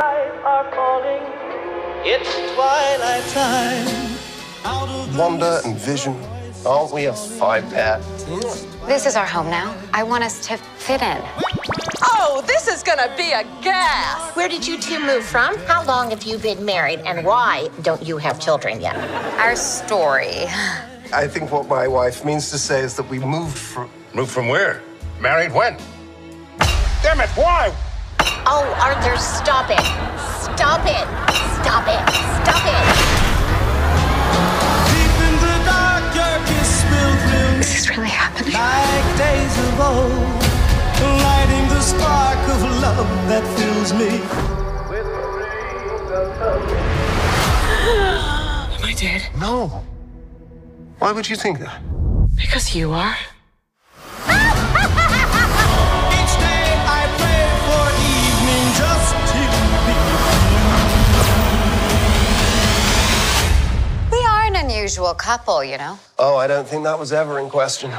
are calling. It's twilight time. Out of the Wonder and vision. Aren't we a five pair? This is our home now. I want us to fit in. Oh, this is gonna be a gas. Where did you two move from? How long have you been married? And why don't you have children yet? Our story. I think what my wife means to say is that we moved from. Moved from where? Married when? Damn it, why? Oh, Arthur, stop it. Stop it. Stop it. Stop it. deep in the dark, your kiss will thrill me Is really happening? like days of old, lighting the spark of love that fills me. With dreams of coming. Am I dead? No. Why would you think that? Because you are. Unusual couple, you know. Oh, I don't think that was ever in question.